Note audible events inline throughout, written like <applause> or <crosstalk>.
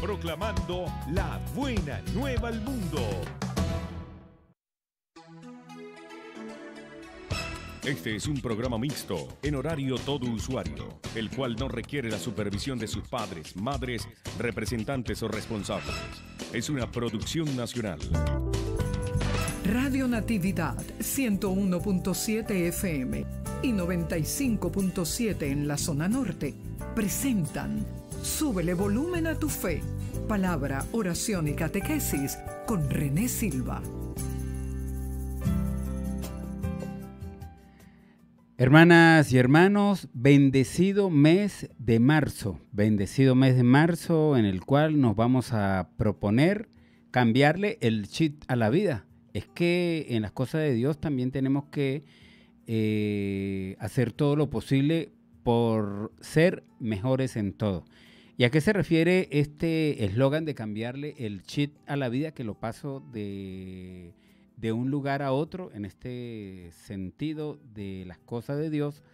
proclamando la buena nueva al mundo. Este es un programa mixto, en horario todo usuario, el cual no requiere la supervisión de sus padres, madres, representantes o responsables. Es una producción nacional. Radio Natividad 101.7 FM y 95.7 en la zona norte presentan Súbele volumen a tu fe. Palabra, oración y catequesis con René Silva. Hermanas y hermanos, bendecido mes de marzo, bendecido mes de marzo en el cual nos vamos a proponer cambiarle el chip a la vida. Es que en las cosas de Dios también tenemos que eh, hacer todo lo posible por ser mejores en todo. ¿Y a qué se refiere este eslogan de cambiarle el chip a la vida que lo paso de de un lugar a otro en este sentido de las cosas de Dios,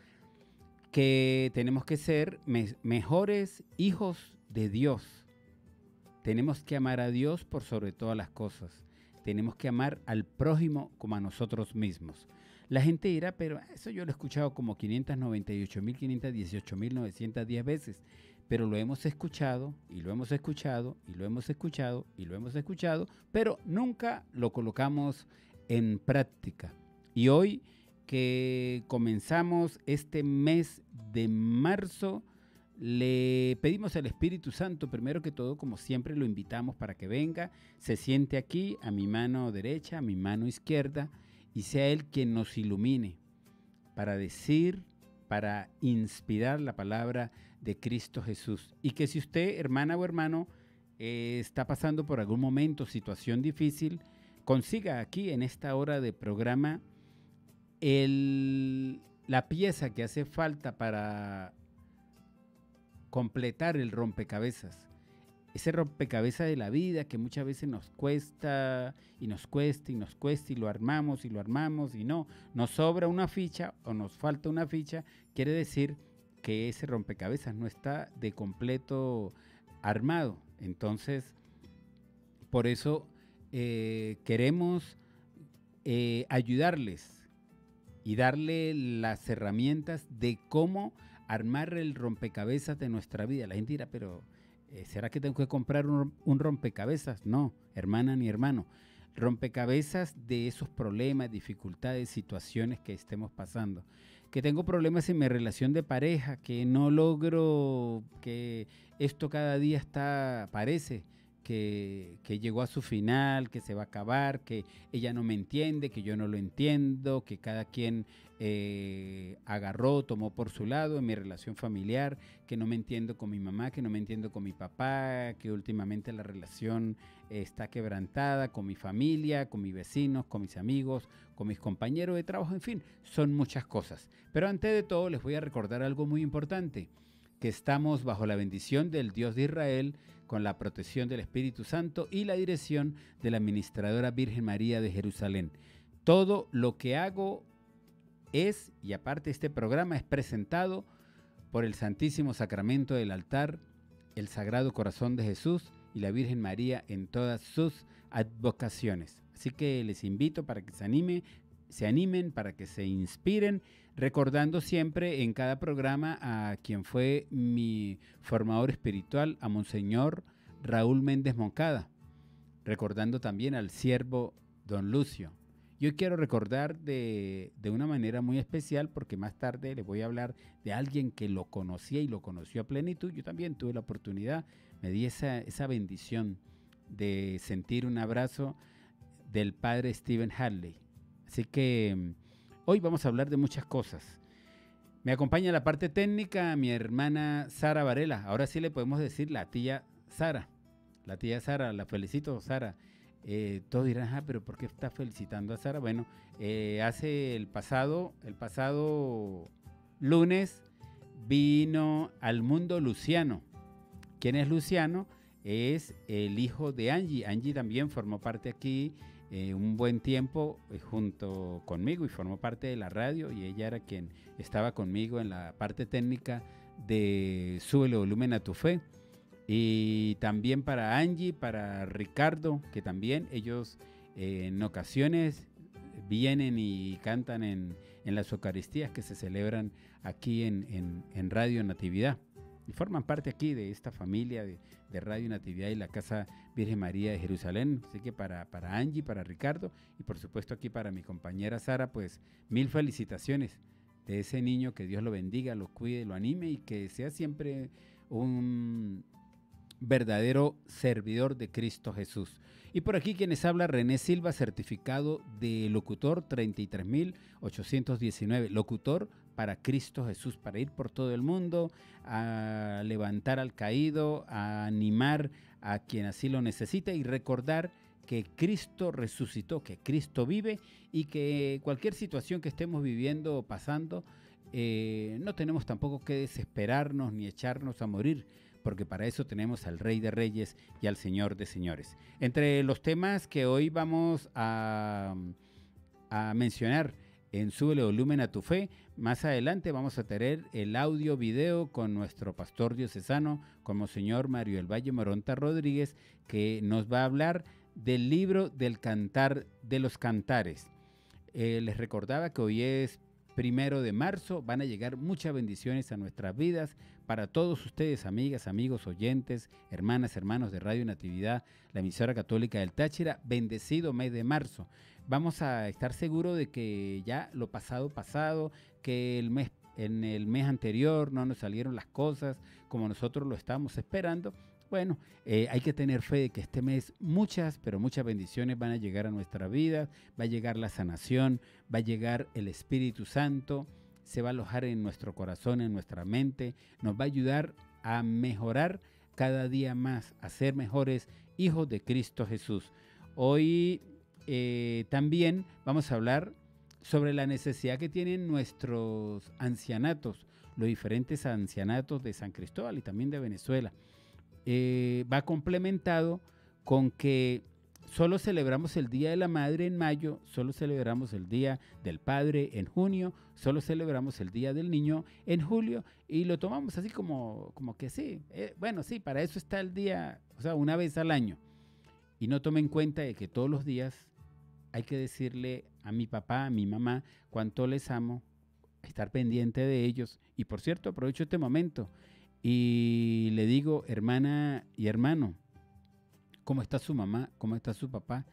que tenemos que ser mejores hijos de Dios. Tenemos que amar a Dios por sobre todas las cosas. Tenemos que amar al prójimo como a nosotros mismos. La gente dirá, pero eso yo lo he escuchado como 598.518.910 veces pero lo hemos escuchado y lo hemos escuchado y lo hemos escuchado y lo hemos escuchado, pero nunca lo colocamos en práctica. Y hoy que comenzamos este mes de marzo, le pedimos al Espíritu Santo, primero que todo, como siempre lo invitamos para que venga, se siente aquí a mi mano derecha, a mi mano izquierda, y sea Él quien nos ilumine para decir, para inspirar la palabra de Cristo Jesús. Y que si usted, hermana o hermano, eh, está pasando por algún momento, situación difícil, consiga aquí en esta hora de programa el, la pieza que hace falta para completar el rompecabezas. Ese rompecabezas de la vida que muchas veces nos cuesta y nos cuesta y nos cuesta y lo armamos y lo armamos y no, nos sobra una ficha o nos falta una ficha, quiere decir que ese rompecabezas no está de completo armado. Entonces, por eso eh, queremos eh, ayudarles y darle las herramientas de cómo armar el rompecabezas de nuestra vida. La gente dirá, pero eh, ¿será que tengo que comprar un, un rompecabezas? No, hermana ni hermano rompecabezas de esos problemas, dificultades, situaciones que estemos pasando que tengo problemas en mi relación de pareja, que no logro, que esto cada día está, parece que, llegó a su final, que se va a acabar, que ella no me entiende, que yo no lo entiendo, que cada quien eh, agarró, tomó por su lado en mi relación familiar, que no me entiendo con mi mamá, que no me entiendo con mi papá, que últimamente la relación está quebrantada con mi familia, con mis vecinos, con mis amigos, con mis compañeros de trabajo, en fin, son muchas cosas. Pero antes de todo les voy a recordar algo muy importante, que estamos bajo la bendición del Dios de Israel, con la protección del Espíritu Santo y la dirección de la Administradora Virgen María de Jerusalén. Todo lo que hago es, y aparte este programa es presentado por el Santísimo Sacramento del altar, el Sagrado Corazón de Jesús y la Virgen María en todas sus advocaciones. Así que les invito para que se anime, se animen, para que se inspiren, recordando siempre en cada programa a quien fue mi formador espiritual, a Monseñor Raúl Méndez Moncada, recordando también al siervo Don Lucio. Yo quiero recordar de, de, una manera muy especial porque más tarde les voy a hablar de alguien que lo conocía y lo conoció a plenitud. Yo también tuve la oportunidad me di esa, bendición de sentir un abrazo del padre Stephen Hadley. Así que mm, hoy vamos a hablar de muchas cosas. Me acompaña la parte técnica mi hermana Sara Varela. Ahora sí le podemos decir la tía Sara. La tía Sara, la felicito, Sara. Eh, todos dirán, ah, pero ¿por qué está felicitando a Sara? Bueno, eh, hace el pasado, el pasado lunes vino al mundo Luciano. ¿Quién es Luciano? Es el hijo de Angie. Angie también formó parte aquí eh, un buen tiempo eh, junto conmigo y formó parte de la radio y ella era quien estaba conmigo en la parte técnica de Sube el volumen a tu fe. Y también para Angie, para Ricardo, que también ellos eh, en ocasiones vienen y cantan en, las Eucaristías que se celebran aquí en, Radio Natividad. Y forman parte aquí de esta familia de, Radio Natividad y la Casa Virgen María de Jerusalén. Así que para, para Angie, para Ricardo y por supuesto aquí para mi compañera Sara, pues mil felicitaciones de ese niño, que Dios lo bendiga, lo cuide, lo anime y que sea siempre un verdadero servidor de Cristo Jesús. Y por aquí quienes habla René Silva, certificado de locutor 33819, locutor para Cristo Jesús, para ir por todo el mundo, a levantar al caído, a animar a quien así lo necesita y recordar que Cristo resucitó, que Cristo vive y que cualquier situación que estemos viviendo o pasando, eh, no tenemos tampoco que desesperarnos ni echarnos a morir, porque para eso tenemos al Rey de Reyes y al Señor de Señores. Entre los temas que hoy vamos a, mencionar en Súbele Volumen a tu Fe, más adelante vamos a tener el audio video con nuestro pastor diocesano, como señor Mario El Valle Moronta Rodríguez, que nos va a hablar del libro del cantar de los cantares. Eh, les recordaba que hoy es primero de marzo, van a llegar muchas bendiciones a nuestras vidas para todos ustedes, amigas, amigos, oyentes, hermanas, hermanos de Radio Natividad, la emisora católica del Táchira, bendecido mes de marzo. Vamos a estar seguros de que ya lo pasado pasado, que el mes en el mes anterior no nos salieron las cosas como nosotros lo estábamos esperando bueno, eh, hay que tener fe de que este mes muchas, pero muchas bendiciones van a llegar a nuestra vida, va a llegar la sanación, va a llegar el Espíritu Santo, se va a alojar en nuestro corazón, en nuestra mente, nos va a ayudar a mejorar cada día más, a ser mejores hijos de Cristo Jesús. Hoy eh, también vamos a hablar sobre la necesidad que tienen nuestros ancianatos, los diferentes ancianatos de San Cristóbal y también de Venezuela. Eh, va complementado con que solo celebramos el Día de la Madre en mayo, solo celebramos el Día del Padre en junio, solo celebramos el Día del Niño en julio y lo tomamos así como, como que sí, eh, bueno, sí, para eso está el día, o sea, una vez al año. Y no tome en cuenta de que todos los días hay que decirle a mi papá, a mi mamá, cuánto les amo, estar pendiente de ellos. Y por cierto, aprovecho este momento y le digo, hermana y hermano, ¿cómo está su mamá? ¿Cómo está su papá?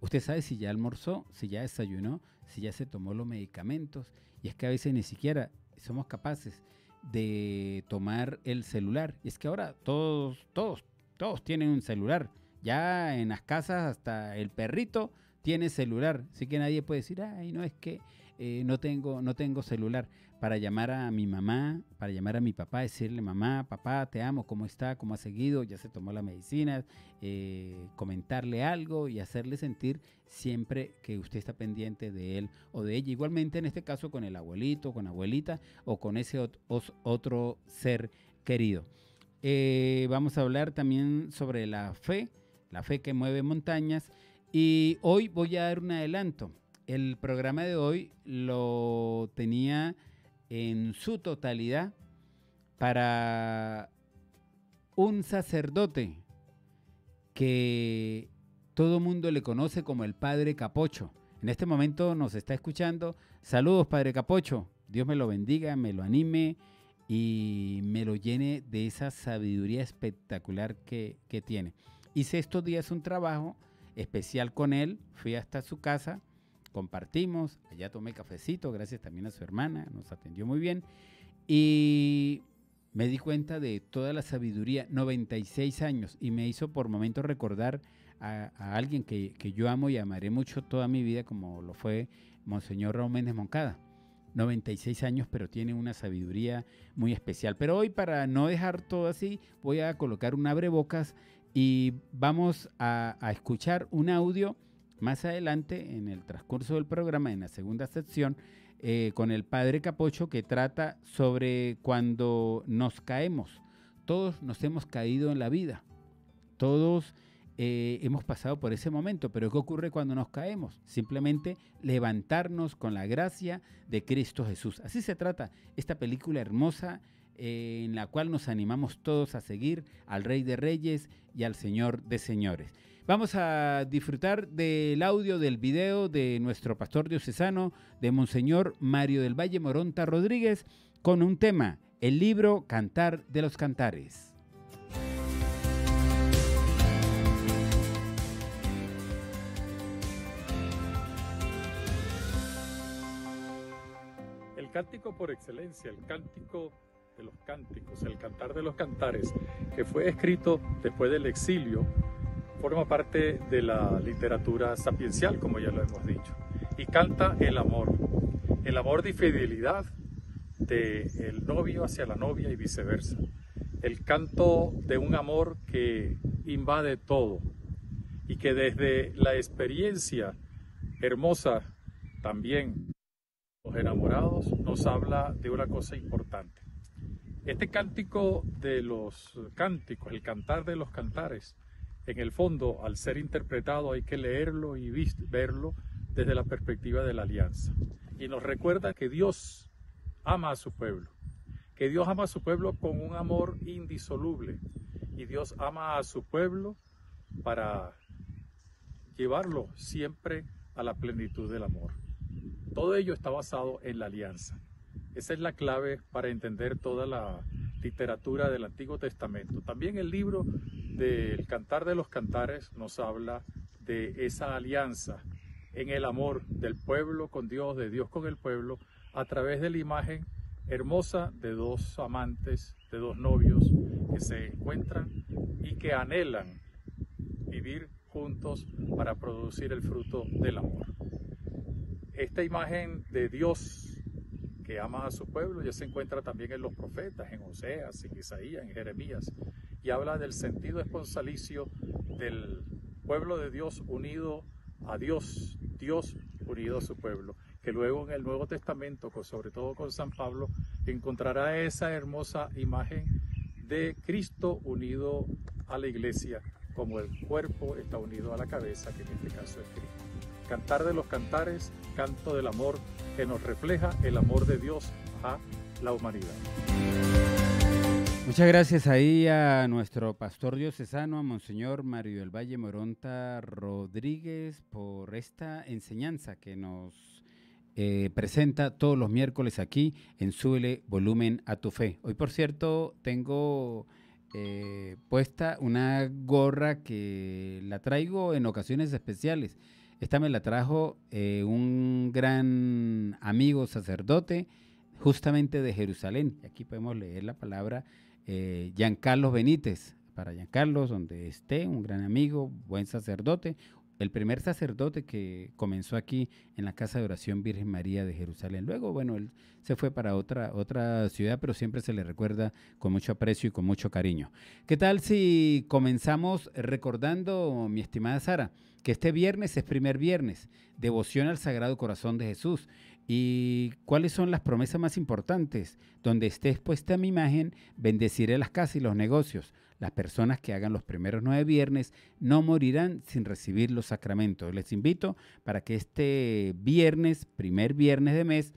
Usted sabe si ya almorzó, si ya desayunó, si ya se tomó los medicamentos. Y es que a veces ni siquiera somos capaces de tomar el celular. Y es que ahora todos, todos, todos tienen un celular. Ya en las casas hasta el perrito tiene celular. Así que nadie puede decir, ay, no es que eh, no, tengo, no tengo celular para llamar a mi mamá, para llamar a mi papá, decirle, mamá, papá, te amo, ¿cómo está? ¿Cómo ha seguido? Ya se tomó la medicina, eh, comentarle algo y hacerle sentir siempre que usted está pendiente de él o de ella. Igualmente en este caso con el abuelito, con abuelita o con ese otro ser querido. Eh, vamos a hablar también sobre la fe, la fe que mueve montañas. Y hoy voy a dar un adelanto. El programa de hoy lo tenía en su totalidad para un sacerdote que todo mundo le conoce como el Padre Capocho. En este momento nos está escuchando. Saludos, Padre Capocho. Dios me lo bendiga, me lo anime y me lo llene de esa sabiduría espectacular que, que tiene. Hice estos días un trabajo especial con él. Fui hasta su casa compartimos, allá tomé cafecito, gracias también a su hermana, nos atendió muy bien. Y me di cuenta de toda la sabiduría, 96 años, y me hizo por momentos recordar a, alguien que, yo amo y amaré mucho toda mi vida, como lo fue Monseñor Raúl Méndez Moncada. 96 años, pero tiene una sabiduría muy especial. Pero hoy, para no dejar todo así, voy a colocar un abrebocas y vamos a, a escuchar un audio más adelante, en el transcurso del programa, en la segunda sección, eh, con el padre Capocho que trata sobre cuando nos caemos. Todos nos hemos caído en la vida. Todos eh, hemos pasado por ese momento, pero ¿qué ocurre cuando nos caemos? Simplemente levantarnos con la gracia de Cristo Jesús. Así se trata esta película hermosa eh, en la cual nos animamos todos a seguir al Rey de Reyes y al Señor de Señores. Vamos a disfrutar del audio del video de nuestro pastor diocesano, de Monseñor Mario del Valle Moronta Rodríguez, con un tema, el libro Cantar de los Cantares. El cántico por excelencia, el cántico de los cánticos, el cantar de los cantares, que fue escrito después del exilio, forma parte de la literatura sapiencial, como ya lo hemos dicho, y canta el amor, el amor de fidelidad del novio hacia la novia y viceversa, el canto de un amor que invade todo y que desde la experiencia hermosa también los enamorados nos habla de una cosa importante. Este cántico de los cánticos, el cantar de los cantares, en el fondo, al ser interpretado, hay que leerlo y verlo desde la perspectiva de la alianza. Y nos recuerda que Dios ama a su pueblo, que Dios ama a su pueblo con un amor indisoluble. Y Dios ama a su pueblo para llevarlo siempre a la plenitud del amor. Todo ello está basado en la alianza. Esa es la clave para entender toda la literatura del Antiguo Testamento. También el libro del Cantar de los Cantares nos habla de esa alianza en el amor del pueblo con Dios, de Dios con el pueblo, a través de la imagen hermosa de dos amantes, de dos novios que se encuentran y que anhelan vivir juntos para producir el fruto del amor. Esta imagen de Dios que ama a su pueblo, ya se encuentra también en los profetas, en Oseas, en Isaías, en Jeremías, y habla del sentido esponsalicio del pueblo de Dios unido a Dios, Dios unido a su pueblo, que luego en el Nuevo Testamento, sobre todo con San Pablo, encontrará esa hermosa imagen de Cristo unido a la iglesia, como el cuerpo está unido a la cabeza, que en este caso es Cristo. Cantar de los cantares, canto del amor que nos refleja el amor de Dios a la humanidad. Muchas gracias ahí a nuestro pastor diocesano, a Monseñor Mario del Valle Moronta Rodríguez, por esta enseñanza que nos eh, presenta todos los miércoles aquí en Súbele Volumen a tu Fe. Hoy, por cierto, tengo eh, puesta una gorra que la traigo en ocasiones especiales esta me la trajo eh, un gran amigo sacerdote, justamente de Jerusalén. Aquí podemos leer la palabra eh, Giancarlo Benítez. Para Giancarlo, donde esté, un gran amigo, buen sacerdote, el primer sacerdote que comenzó aquí en la Casa de Oración Virgen María de Jerusalén. Luego, bueno, él se fue para otra, otra ciudad, pero siempre se le recuerda con mucho aprecio y con mucho cariño. ¿Qué tal si comenzamos recordando, mi estimada Sara, que este viernes es primer viernes, devoción al Sagrado Corazón de Jesús? ¿Y cuáles son las promesas más importantes? Donde esté expuesta mi imagen, bendeciré las casas y los negocios las personas que hagan los primeros nueve viernes no morirán sin recibir los sacramentos. Les invito para que este viernes, primer viernes de mes,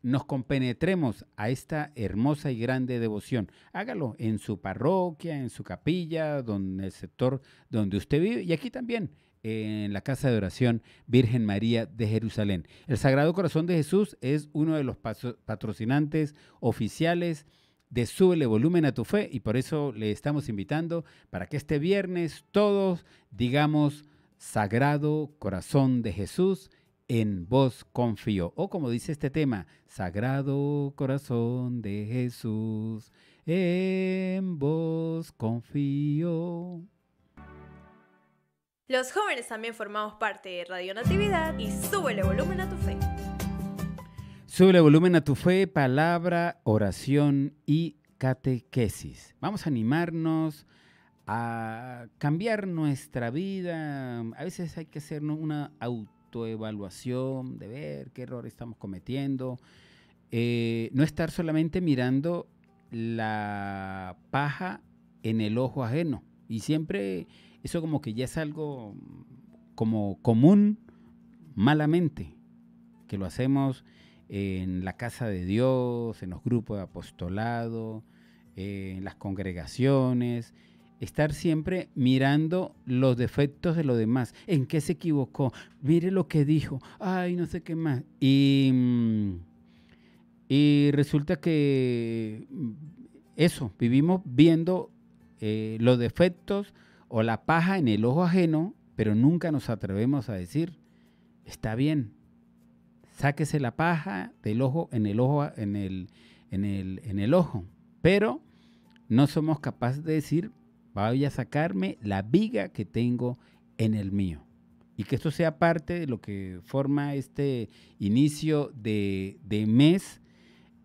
nos compenetremos a esta hermosa y grande devoción. Hágalo en su parroquia, en su capilla, donde el sector donde usted vive y aquí también en la casa de oración Virgen María de Jerusalén. El Sagrado Corazón de Jesús es uno de los patrocinantes oficiales de Súbele Volumen a tu Fe y por eso le estamos invitando para que este viernes todos digamos Sagrado Corazón de Jesús, en vos confío. O como dice este tema, Sagrado Corazón de Jesús, en vos confío. Los jóvenes también formamos parte de Radio Natividad y súbele volumen a tu fe. Sube el volumen a tu fe, palabra, oración y catequesis. Vamos a animarnos a cambiar nuestra vida. A veces hay que hacer una autoevaluación de ver qué error estamos cometiendo. Eh, no estar solamente mirando la paja en el ojo ajeno. Y siempre eso como que ya es algo como común malamente, que lo hacemos en la casa de Dios, en los grupos de apostolado, en las congregaciones, estar siempre mirando los defectos de los demás, en qué se equivocó, mire lo que dijo, ay, no sé qué más. Y, mm, y resulta que mm, eso, vivimos viendo eh, los defectos o la paja en el ojo ajeno, pero nunca nos atrevemos a decir, está bien, sáquese la paja del ojo en el ojo, en el, en el, en el ojo. Pero no somos capaces de decir, voy a sacarme la viga que tengo en el mío. Y que esto sea parte de lo que forma este inicio de, mes,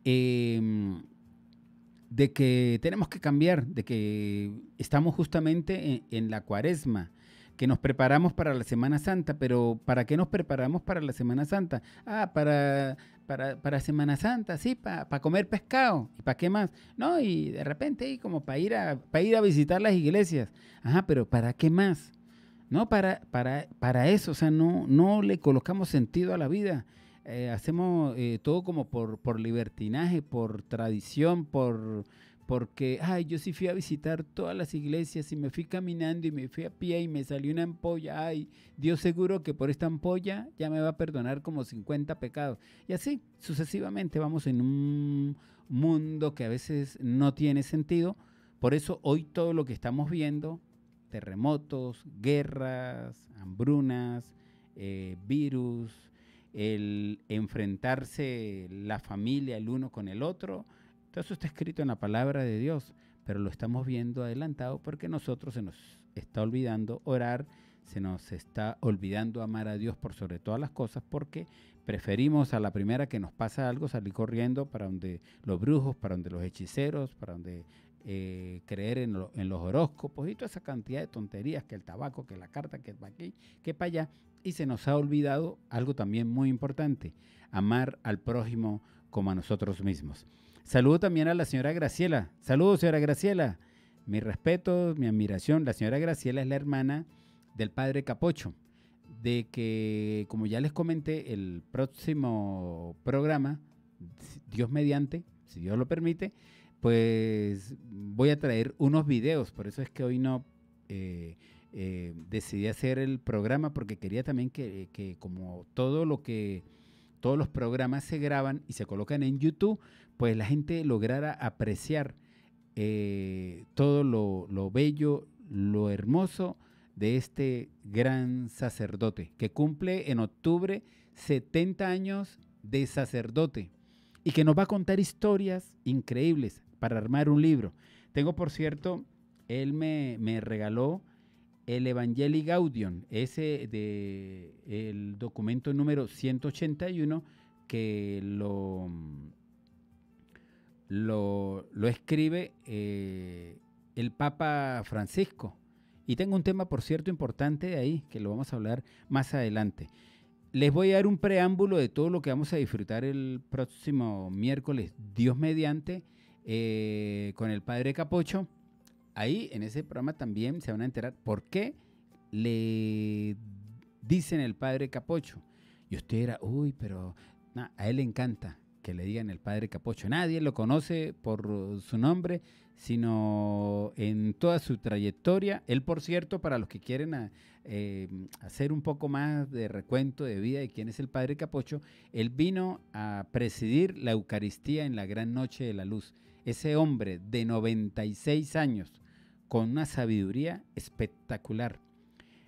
em, de que tenemos que cambiar, de que estamos justamente en, la cuaresma, que nos preparamos para la Semana Santa, pero ¿para qué nos preparamos para la Semana Santa? Ah, para para, para Semana Santa, sí, para comer pescado. ¿Y para qué más? No, y de repente como para ir a, ir a visitar las iglesias. Ajá, pero ¿para qué más? No, para, para, para eso, o sea, no, no le colocamos sentido a la vida. Eh, hacemos eh, todo como por, por libertinaje, por tradición, por, porque, ay, yo sí fui a visitar todas las iglesias y me fui caminando y me fui a pie y me salió una ampolla, ay, Dios seguro que por esta ampolla ya me va a perdonar como 50 pecados. Y así, sucesivamente, vamos en un mundo que a veces no tiene sentido. Por eso hoy todo lo que estamos viendo, terremotos, guerras, hambrunas, eh, virus, el enfrentarse la familia el uno con el otro, todo eso está escrito en la palabra de Dios, pero lo estamos viendo adelantado porque nosotros se nos está olvidando orar, se nos está olvidando amar a Dios por sobre todas las cosas porque preferimos a la primera que nos pasa algo salir corriendo para donde los brujos, para donde los hechiceros, para donde eh, creer en, en, los horóscopos y toda esa cantidad de tonterías, que el tabaco, que la carta, que para aquí, que para allá. Y se nos ha olvidado algo también muy importante, amar al prójimo como a nosotros mismos. Saludo también a la señora Graciela. Saludos, señora Graciela. Mi respeto, mi admiración. La señora Graciela es la hermana del padre Capocho. De que, como ya les comenté, el próximo programa, Dios mediante, si Dios lo permite, pues voy a traer unos videos. Por eso es que hoy no eh, eh, decidí hacer el programa, porque quería también que, como todo lo que todos los programas se graban y se colocan en YouTube, pues la gente lograra apreciar eh, todo lo, bello, lo hermoso de este gran sacerdote, que cumple en octubre 70 años de sacerdote y que nos va a contar historias increíbles para armar un libro. Tengo, por cierto, él me, me regaló el Evangelii Gaudium, ese de el documento número 181 que lo, lo, escribe eh, el Papa Francisco. Y tengo un tema, por cierto, importante ahí, que lo vamos a hablar más adelante. Les voy a dar un preámbulo de todo lo que vamos a disfrutar el próximo miércoles, Dios mediante, eh, con el Padre Capocho ahí en ese programa también se van a enterar por qué le dicen el padre Capocho. Y usted era, uy, pero a él le encanta que le digan el padre Capocho. Nadie lo conoce por su nombre, sino en toda su trayectoria. Él, por cierto, para los que quieren eh, hacer un poco más de recuento de vida de quién es el padre Capocho, él vino a presidir la Eucaristía en la Gran Noche de la Luz. Ese hombre de 96 años, con una sabiduría espectacular.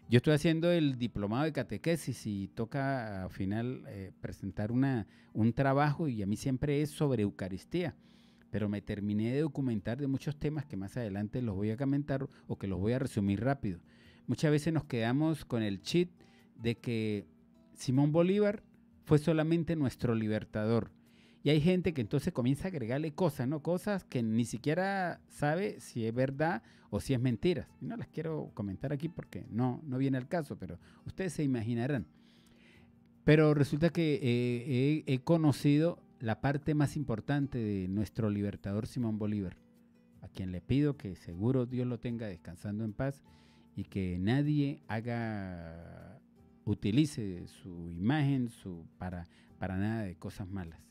Yo estoy haciendo el diplomado de catequesis y toca al final eh, presentar una, un trabajo y a mí siempre es sobre Eucaristía, pero me terminé de documentar de muchos temas que más adelante los voy a comentar o que los voy a resumir rápido. Muchas veces nos quedamos con el cheat de que Simón Bolívar fue solamente nuestro libertador y hay gente que entonces comienza a agregarle cosas, ¿no? Cosas que ni siquiera sabe si es verdad o si es mentira. no las quiero comentar aquí porque no, no viene al caso, pero ustedes se imaginarán. Pero resulta que eh, he, conocido la parte más importante de nuestro libertador Simón Bolívar, a quien le pido que seguro Dios lo tenga descansando en paz y que nadie haga, utilice su imagen su, para, para nada de cosas malas.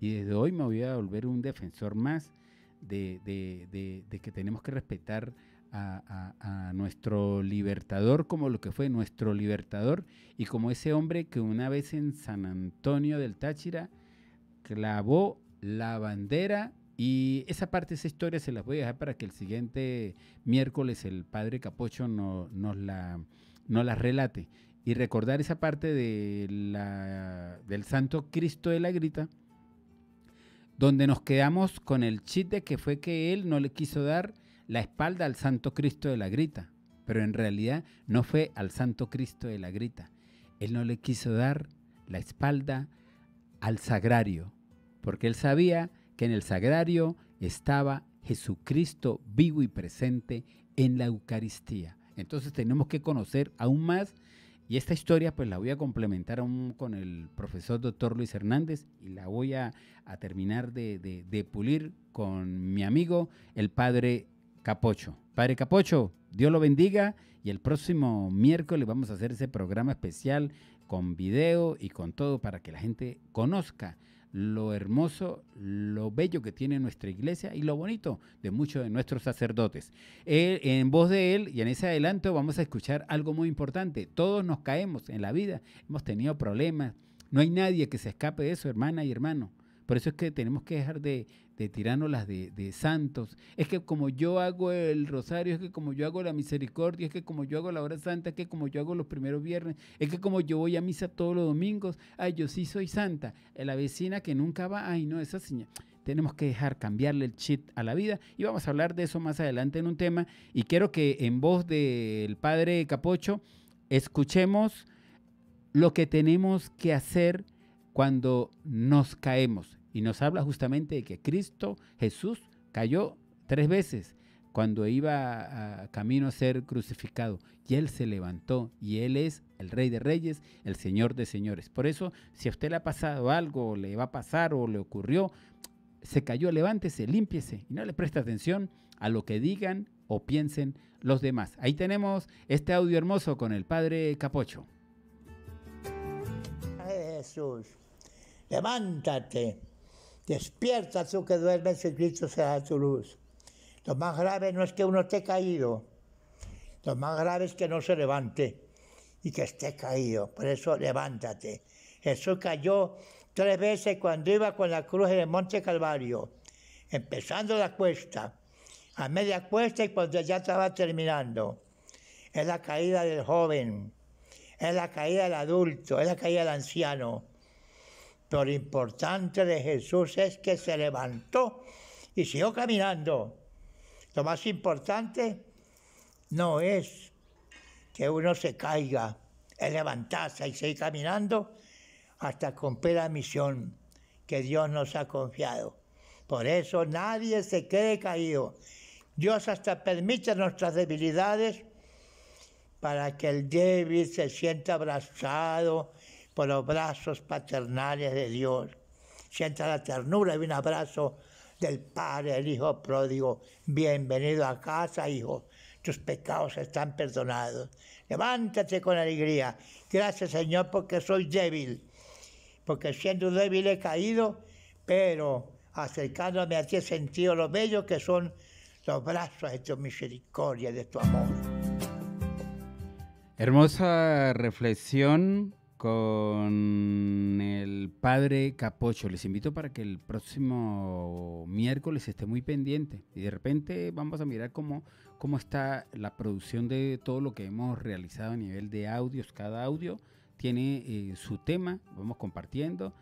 Y desde hoy me voy a volver un defensor más de, de- de- de que tenemos que respetar a, nuestro libertador como lo que fue nuestro libertador y como ese hombre que una vez en San Antonio del Táchira clavó la bandera y esa parte, esa historia se las voy a dejar para que el siguiente miércoles el padre Capocho no- nos, la, nos la relate. Y recordar esa parte de la, del Santo Cristo de la Grita, donde nos quedamos con el chiste que fue que él no le quiso dar la espalda al Santo Cristo de la Grita, pero en realidad no fue al Santo Cristo de la Grita. Él no le quiso dar la espalda al sagrario, porque él sabía que en el sagrario estaba Jesucristo vivo y presente en la Eucaristía. Entonces tenemos que conocer aún más y esta historia pues la voy a complementar aún con el profesor doctor Luis Hernández y la voy a, a terminar de, de- de pulir con mi amigo el padre Capocho. Padre Capocho, Dios lo bendiga y el próximo miércoles vamos a hacer ese programa especial con video y con todo para que la gente conozca lo hermoso, lo bello que tiene nuestra iglesia y lo bonito de muchos de nuestros sacerdotes. En voz de él y en ese adelanto vamos a escuchar algo muy importante. Todos nos caemos en la vida, hemos tenido problemas. No hay nadie que se escape de eso, hermana y hermano. Por eso es que tenemos que dejar de, tirarnos las de, santos. Es que como yo hago el rosario, es que como yo hago la misericordia, es que como yo hago la hora santa, es que como yo hago los primeros viernes, es que como yo voy a misa todos los domingos, ay, yo sí soy santa. La vecina que nunca va, ay, no, esa señora. Tenemos que dejar cambiarle el chip a la vida y vamos a hablar de eso más adelante en un tema. Y quiero que en voz del padre Capocho escuchemos lo que tenemos que hacer cuando nos caemos. Y nos habla justamente de que Cristo Jesús cayó tres veces cuando iba a camino a ser crucificado. Y Él se levantó y Él es el Rey de Reyes, el Señor de Señores. Por eso, si a usted le ha pasado algo, le va a pasar o le ocurrió, se cayó, levántese, límpiese y no le preste atención a lo que digan o piensen los demás. Ahí tenemos este audio hermoso con el Padre Capocho. Jesús, levántate, despierta tú que duermes y Cristo será tu luz. Lo más grave no es que uno esté caído, lo más grave es que no se levante y que esté caído. Por eso levántate. Jesús cayó tres veces cuando iba con la cruz en el Monte Calvario, empezando la cuesta, a media cuesta y cuando ya estaba terminando. Es la caída del joven, es la caída del adulto, es la caída del anciano. Lo importante de Jesús es que se levantó y siguió caminando. Lo más importante no es que uno se caiga, es levantarse y seguir caminando hasta cumplir la misión que Dios nos ha confiado. Por eso nadie se quede caído. Dios hasta permite nuestras debilidades para que el débil se sienta abrazado por los brazos paternales de Dios. Sienta la ternura de un abrazo del Padre, el Hijo pródigo. Bienvenido a casa, hijo. Tus pecados están perdonados. Levántate con alegría. Gracias, Señor, porque soy débil. Porque siendo débil he caído, pero acercándome a ti he sentido lo bello que son los brazos de tu misericordia, de tu amor. Hermosa reflexión con el padre Capocho. Les invito para que el próximo miércoles esté muy pendiente y de repente vamos a mirar cómo, cómo está la producción de todo lo que hemos realizado a nivel de audios. Cada audio tiene eh, su tema, vamos compartiendo.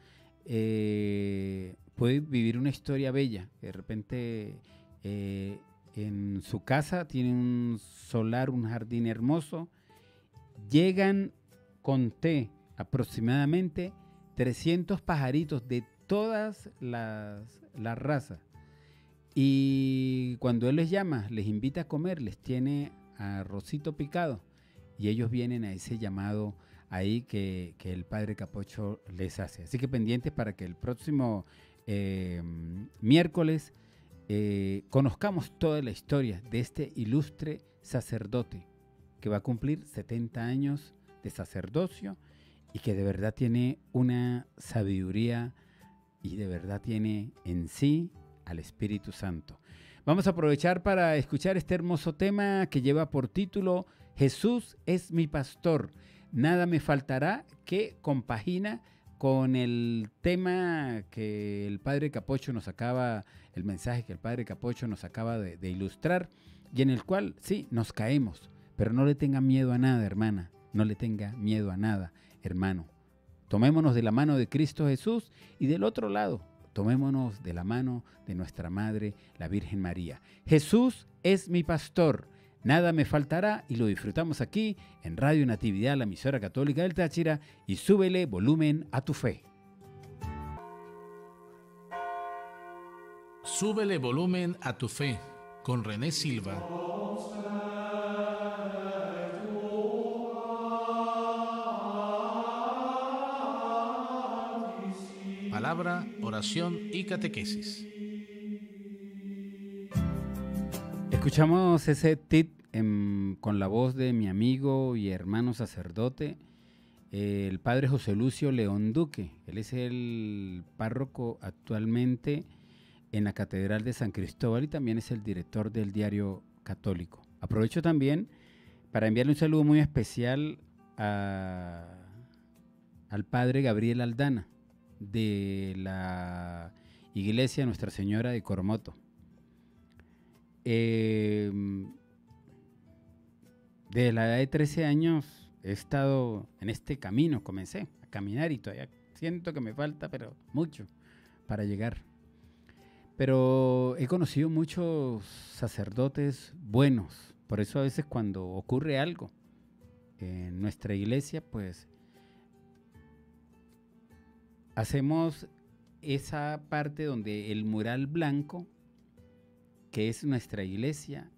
Eh, puede vivir una historia bella. De repente eh, en su casa tiene un solar, un jardín hermoso. Llegan, conté, aproximadamente 300 pajaritos de todas las, las razas. Y cuando él les llama, les invita a comer, les tiene arrocito picado. Y ellos vienen a ese llamado ahí que, que el padre Capocho les hace. Así que pendientes para que el próximo eh, miércoles eh, conozcamos toda la historia de este ilustre sacerdote que va a cumplir 70 años de sacerdocio y que de verdad tiene una sabiduría y de verdad tiene en sí al Espíritu Santo. Vamos a aprovechar para escuchar este hermoso tema que lleva por título Jesús es mi pastor, nada me faltará, que compagina con el tema que el Padre Capocho nos acaba, el mensaje que el Padre Capocho nos acaba de, de ilustrar y en el cual sí, nos caemos, pero no le tenga miedo a nada, hermana, no le tenga miedo a nada, hermano. Tomémonos de la mano de Cristo Jesús y del otro lado, tomémonos de la mano de nuestra Madre, la Virgen María. Jesús es mi pastor, nada me faltará y lo disfrutamos aquí en Radio Natividad, la emisora católica del Táchira, y súbele volumen a tu fe. Súbele volumen a tu fe con René Silva. Palabra, oración y catequesis. Escuchamos ese tit em, con la voz de mi amigo y hermano sacerdote, el padre José Lucio León Duque. Él es el párroco actualmente en la Catedral de San Cristóbal y también es el director del diario católico. Aprovecho también para enviarle un saludo muy especial al padre Gabriel Aldana de la iglesia Nuestra Señora de Coromoto. Eh, desde la edad de 13 años he estado en este camino, comencé a caminar y todavía siento que me falta, pero mucho para llegar. Pero he conocido muchos sacerdotes buenos, por eso a veces cuando ocurre algo en nuestra iglesia, pues hacemos esa parte donde el mural blanco, que es nuestra iglesia,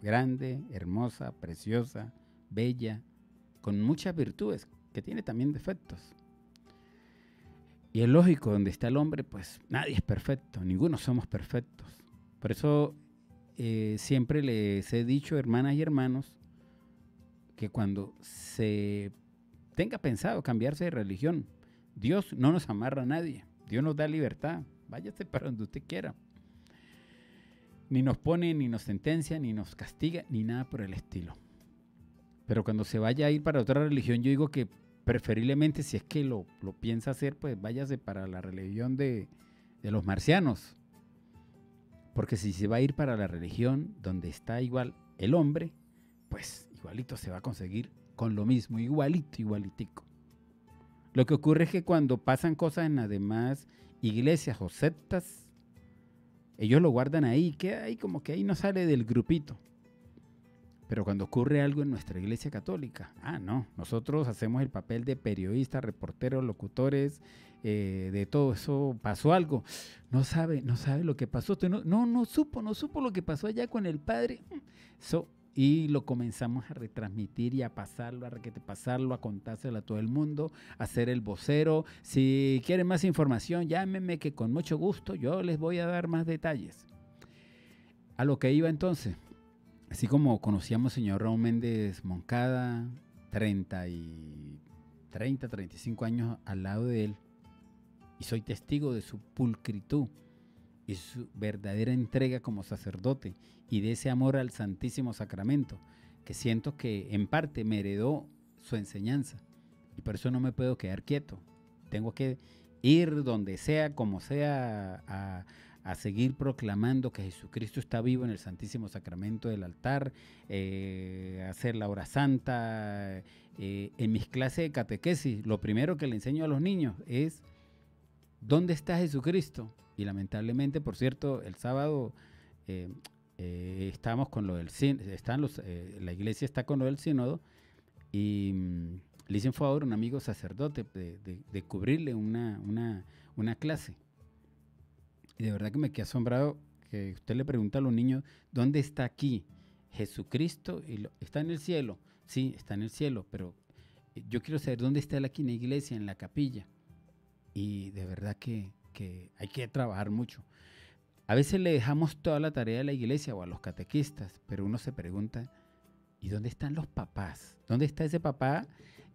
grande, hermosa, preciosa, bella, con muchas virtudes, que tiene también defectos. Y es lógico, donde está el hombre, pues nadie es perfecto, ninguno somos perfectos. Por eso eh, siempre les he dicho, hermanas y hermanos, que cuando se tenga pensado cambiarse de religión, Dios no nos amarra a nadie, Dios nos da libertad, váyase para donde usted quiera. Ni nos pone, ni nos sentencia, ni nos castiga, ni nada por el estilo. Pero cuando se vaya a ir para otra religión, yo digo que preferiblemente, si es que lo, lo piensa hacer, pues váyase para la religión de, de los marcianos. Porque si se va a ir para la religión donde está igual el hombre, pues igualito se va a conseguir con lo mismo, igualito, igualitico. Lo que ocurre es que cuando pasan cosas en las iglesias o sectas, ellos lo guardan ahí, queda ahí como que ahí no sale del grupito. Pero cuando ocurre algo en nuestra iglesia católica, ah, no, nosotros hacemos el papel de periodistas, reporteros, locutores, eh, de todo eso, pasó algo. No sabe, no sabe lo que pasó. No, no, no supo, no supo lo que pasó allá con el padre. Y lo comenzamos a retransmitir y a pasarlo, a requete pasarlo, a contárselo a todo el mundo, a ser el vocero. Si quieren más información, llámenme que con mucho gusto yo les voy a dar más detalles. A lo que iba entonces, así como conocíamos al señor Raúl Méndez Moncada, 30 y 30, 35 años al lado de él, y soy testigo de su pulcritud y su verdadera entrega como sacerdote y de ese amor al Santísimo Sacramento, que siento que en parte me heredó su enseñanza y por eso no me puedo quedar quieto. Tengo que ir donde sea, como sea, a, a seguir proclamando que Jesucristo está vivo en el Santísimo Sacramento del altar, eh, hacer la hora santa. eh, en mis clases de catequesis, lo primero que le enseño a los niños es ¿dónde está Jesucristo? Y lamentablemente, por cierto, el sábado eh, eh, estamos con lo del están los, eh, la iglesia está con lo del sínodo y mm, le hice un favor a un amigo sacerdote de cubrirle una, una, una clase. Y de verdad que me quedé asombrado que usted le pregunta a los niños, ¿dónde está aquí Jesucristo? Y lo- ¿Está en el cielo? Sí, está en el cielo, pero eh, yo quiero saber dónde está él aquí en la iglesia, en la capilla. Y de verdad que, que hay que trabajar mucho. A veces le dejamos toda la tarea a la iglesia o a los catequistas, pero uno se pregunta, ¿y dónde están los papás? ¿Dónde está ese papá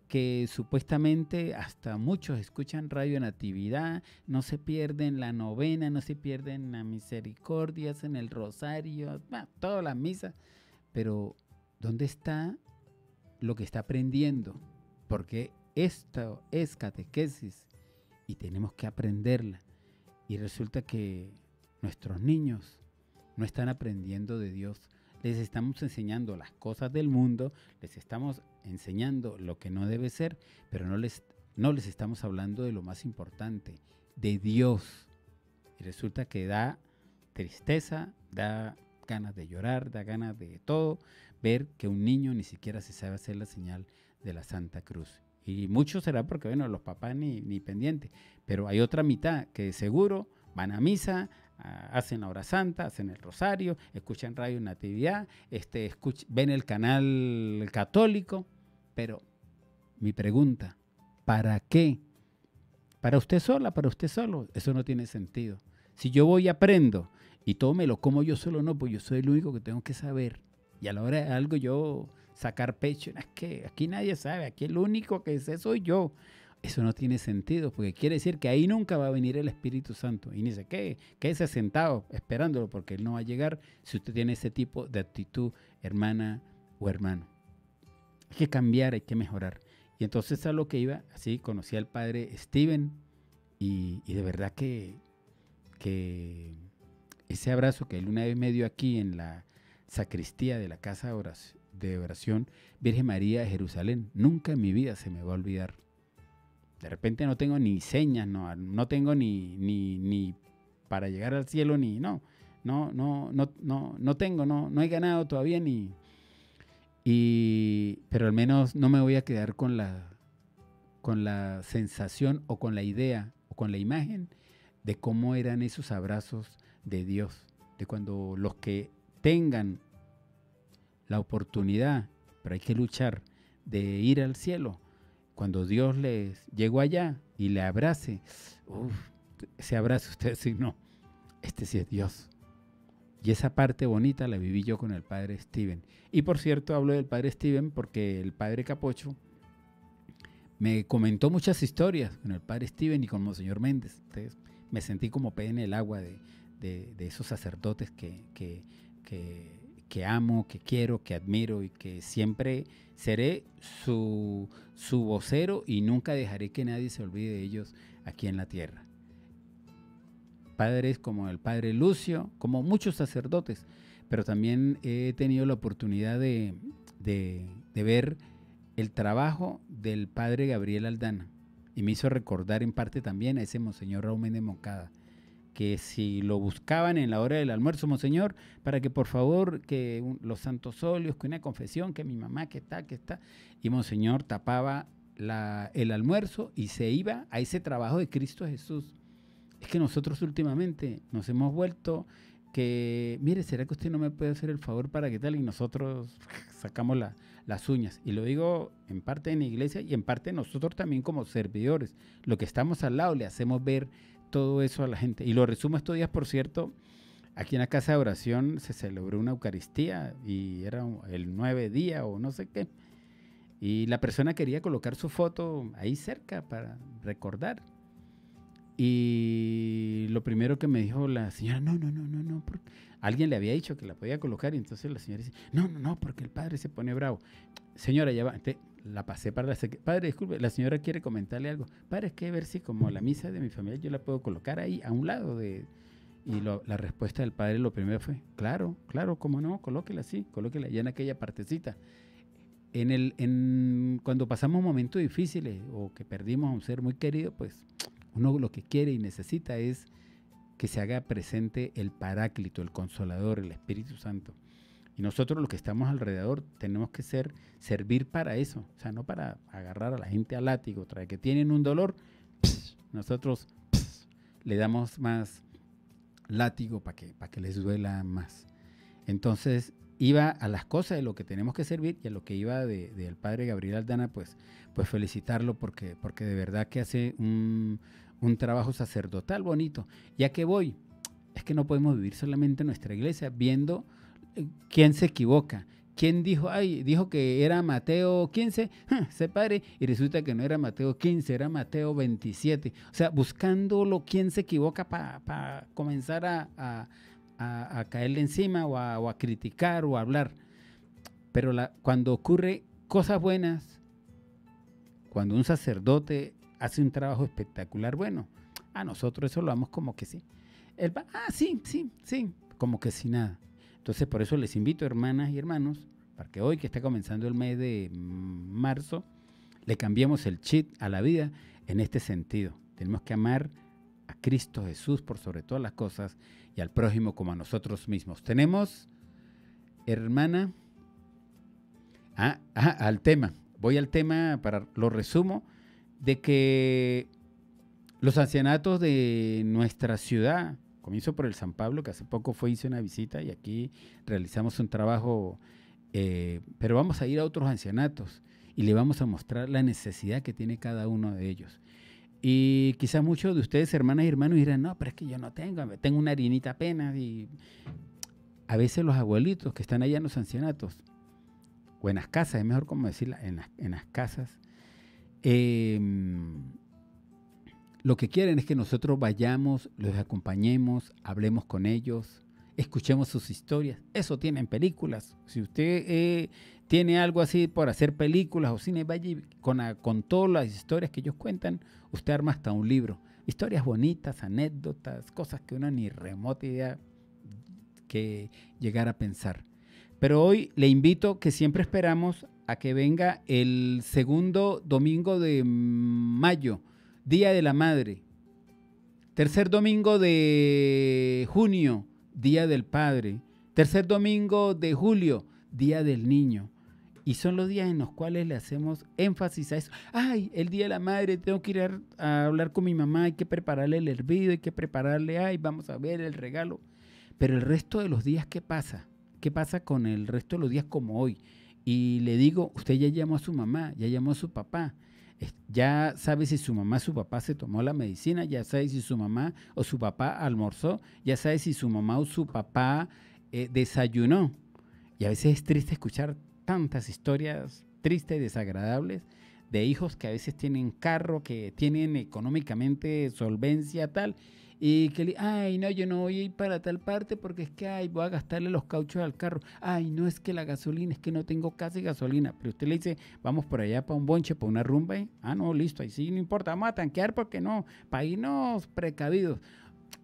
que supuestamente hasta muchos escuchan Radio Natividad, no se pierden la novena, no se pierden la misericordia, hacen el rosario, todas las misas, pero ¿dónde está lo que está aprendiendo? Porque esto es catequesis y tenemos que aprenderla. Y resulta que nuestros niños no están aprendiendo de Dios. Les estamos enseñando las cosas del mundo, les estamos enseñando lo que no debe ser, pero no les, no les estamos hablando de lo más importante, de Dios. Y resulta que da tristeza, da ganas de llorar, da ganas de todo, ver que un niño ni siquiera se sabe hacer la señal de la Santa Cruz. Y mucho será porque, bueno, los papás ni, ni pendientes, pero hay otra mitad que seguro van a misa, hacen la hora santa, hacen el rosario, escuchan Radio Natividad, este, ven el canal católico, pero mi pregunta, ¿para qué? ¿Para usted sola? ¿Para usted solo? Eso no tiene sentido. Si yo voy y aprendo y todo me lo como yo solo, no, pues yo soy el único que tengo que saber. Y a la hora de algo yo sacar pecho, es que aquí nadie sabe, aquí el único que sé soy yo. Eso no tiene sentido, porque quiere decir que ahí nunca va a venir el Espíritu Santo. Y sé qué, quédese sentado esperándolo, porque Él no va a llegar si usted tiene ese tipo de actitud, hermana o hermano. Hay que cambiar, hay que mejorar. Y entonces a lo que iba, así conocí al padre Steven, y, de verdad que, que ese abrazo que él una vez me dio aquí en la sacristía de la casa de oración Virgen María de Jerusalén, nunca en mi vida se me va a olvidar de repente no tengo ni señas, no, no tengo ni, ni, para llegar al cielo, ni no, no, no, no, no, no tengo, no, no he ganado todavía ni. Y, pero al menos no me voy a quedar con la, con la sensación o con la idea o con la imagen de cómo eran esos abrazos de Dios, de cuando los que tengan la oportunidad, pero hay que luchar, de ir al cielo, cuando Dios les llegó allá y le abrace, ese abrazo usted <laughs> sí, no, este sí es Dios. Y esa parte bonita la viví yo con el padre Steven. Y por cierto, hablo del padre Steven porque el padre Capocho me comentó muchas historias con el padre Steven y con Monseñor Méndez. Entonces me sentí como pez en el agua de, esos sacerdotes que amo, que quiero, que admiro y que siempre seré su, su vocero y nunca dejaré que nadie se olvide de ellos aquí en la tierra. Padres como el Padre Lucio, como muchos sacerdotes, pero también he tenido la oportunidad de, de, ver el trabajo del Padre Gabriel Aldana y me hizo recordar en parte también a ese Monseñor Raúl de Moncada que si lo buscaban en la hora del almuerzo, monseñor, para que por favor, que los santos óleos, que una confesión, que mi mamá, que está, que está, y monseñor tapaba el almuerzo y se iba a ese trabajo de Cristo Jesús. Es que nosotros últimamente nos hemos vuelto que, mire, ¿será que usted no me puede hacer el favor para que tal? Y nosotros <laughs> sacamos las uñas. Y lo digo en parte en la iglesia y en parte nosotros también como servidores. Lo que estamos al lado le hacemos ver todo eso a la gente. Y lo resumo estos días, por cierto, aquí en la casa de oración se celebró una Eucaristía y era el nueve día o no sé qué. Y la persona quería colocar su foto ahí cerca para recordar. Y lo primero que me dijo la señora, no, no, no, no, no, porque alguien le había dicho que la podía colocar y entonces la señora dice, no, no, no, porque el padre se pone bravo. Señora, ya va, la pasé para la Padre, disculpe, la señora quiere comentarle algo. Padre, es que ver si como la misa de mi familia yo la puedo colocar ahí a un lado de... Y la respuesta del padre lo primero fue, claro, claro, cómo no, colóquela así, colóquela ya en aquella partecita. En el, en, cuando pasamos momentos difíciles o que perdimos a un ser muy querido, pues uno lo que quiere y necesita es que se haga presente el Paráclito, el Consolador, el Espíritu Santo. Y nosotros los que estamos alrededor tenemos que ser, servir para eso, o sea, no para agarrar a la gente al látigo, trae que tienen un dolor, nosotros le damos más látigo para que, para que les duela más. Entonces, iba a las cosas de lo que tenemos que servir y a lo que iba del de, padre Gabriel Aldana, pues, pues felicitarlo porque, porque de verdad que hace un, un trabajo sacerdotal bonito. Ya que voy, es que no podemos vivir solamente en nuestra iglesia viendo quién se equivoca, ¿quién dijo? Ay, dijo que era Mateo 15, <laughs> se padre, y resulta que no era Mateo 15, era Mateo 27. O sea, buscándolo quién se equivoca para comenzar a, caerle encima o a, criticar o a hablar. Pero cuando ocurre cosas buenas, cuando un sacerdote hace un trabajo espectacular, bueno, a nosotros eso lo vamos como que sí. ah, sí, sí, sí, como que sin nada. Entonces, por eso les invito, hermanas y hermanos, para que hoy que está comenzando el mes de marzo, le cambiemos el chip a la vida en este sentido. Tenemos que amar a Cristo Jesús por sobre todas las cosas y al prójimo como a nosotros mismos. Tenemos, hermana, ah, ah, al tema. Voy al tema para lo resumo de que los ancianatos de nuestra ciudad, comienzo por el San Pablo, que hace poco fue, hice una visita y aquí realizamos un trabajo, eh, pero vamos a ir a otros ancianatos y le vamos a mostrar la necesidad que tiene cada uno de ellos. Y quizás muchos de ustedes, hermanas y hermanos, dirán, no, pero es que yo no tengo, tengo una harinita apenas. Y a veces los abuelitos que están allá en los ancianatos, o en las casas, es mejor como decirla, en las, en las casas, eh, lo que quieren es que nosotros vayamos, los acompañemos, hablemos con ellos, escuchemos sus historias. Eso tienen películas. Si usted eh, tiene algo así por hacer películas o cine, vaya con, con todas las historias que ellos cuentan, usted arma hasta un libro. Historias bonitas, anécdotas, cosas que uno ni remota idea que llegar a pensar. Pero hoy le invito que siempre esperamos a que venga el segundo domingo de mayo Día de la Madre. Tercer domingo de junio, Día del Padre. Tercer domingo de julio, Día del Niño. Y son los días en los cuales le hacemos énfasis a eso. Ay, el Día de la Madre, tengo que ir a, hablar con mi mamá, hay que prepararle el hervido, hay que prepararle, ay, vamos a ver el regalo. Pero el resto de los días, ¿qué pasa? ¿Qué pasa con el resto de los días como hoy? Y le digo, usted ya llamó a su mamá, ya llamó a su papá, ya sabe si su mamá su papá se tomó la medicina, ya sabe si su mamá o su papá almorzó, ya sabe si su mamá o su papá eh, desayunó. Y a veces es triste escuchar tantas historias tristes y desagradables de hijos que a veces tienen carro, que tienen económicamente solvencia tal, y que le, ay, no, yo no voy a ir para tal parte porque es que, ay, voy a gastarle los cauchos al carro. Ay, no es que la gasolina, es que no tengo casi gasolina. Pero usted le dice, vamos por allá para un bonche, para una rumba. Y, ah, no, listo, ahí sí, no importa, vamos a tanquear porque no, para irnos precavidos.